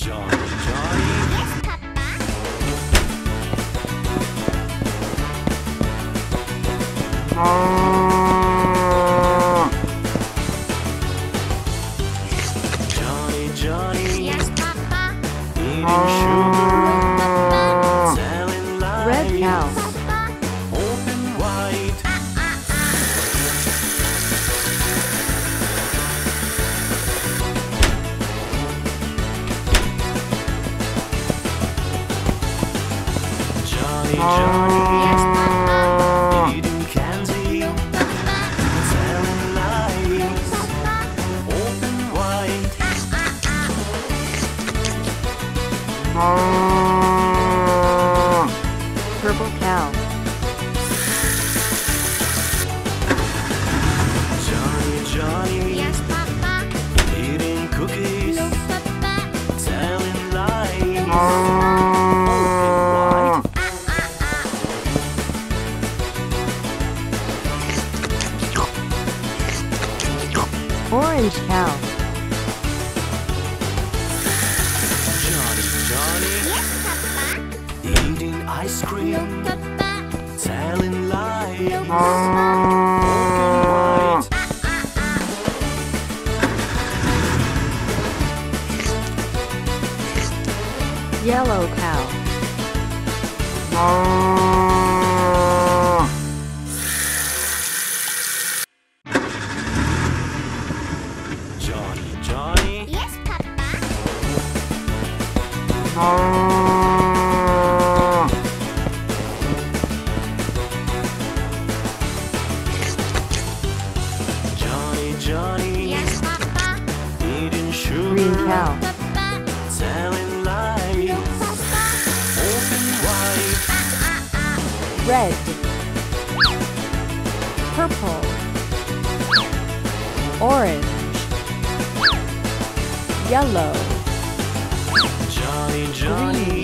Johnny, Johnny. Yes, Papa. Johnny, Johnny. Yes, Papa. Telling. Red cow. Johnny, Johnny. Yes, Papa. Eating candy, telling lies. Open wide. Purple cow. Johnny, Johnny. Yes, Papa. Eating cookies, No, Papa. telling lies. Oh. Orange cow. Johnny, Johnny. Yes, Papa. Eating ice No, cream, Papa. telling lies. No, Papa. Yellow cow. Johnny, Johnny. Yes, Papa. Eating sugar, Green cow. Papa. telling No. Papa. Open wide. Red. Purple. Orange. Yellow. Johnny, Johnny.